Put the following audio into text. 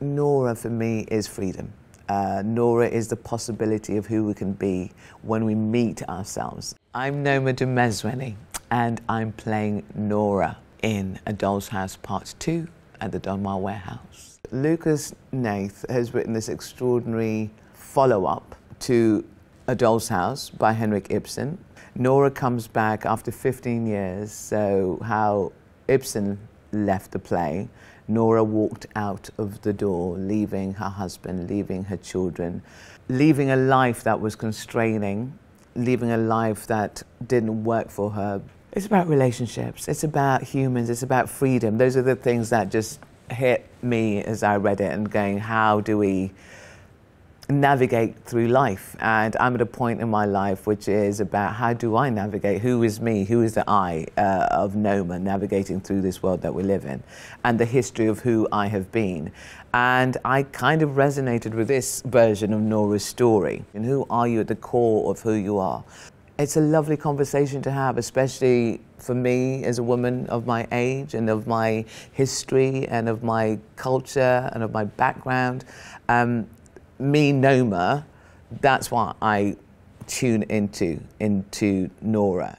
Nora for me is freedom. Uh, Nora is the possibility of who we can be when we meet ourselves. I'm Noma Dumezweni and I'm playing Nora in A Doll's House Part 2 at the Donmar Warehouse. Lucas Hnath has written this extraordinary follow-up to A Doll's House by Henrik Ibsen. Nora comes back after 15 years, so how Ibsen left the play, Nora walked out of the door, leaving her husband, leaving her children, leaving a life that was constraining, leaving a life that didn't work for her. It's about relationships, it's about humans, it's about freedom. Those are the things that just hit me as I read it and going, how do we navigate through life. And I'm at a point in my life which is about how do I navigate? Who is me? Who is the I uh, of Noma navigating through this world that we live in? And the history of who I have been. And I kind of resonated with this version of Nora's story. And who are you at the core of who you are? It's a lovely conversation to have, especially for me as a woman of my age and of my history and of my culture and of my background. Um, me Noma, that's what I tune into into Nora.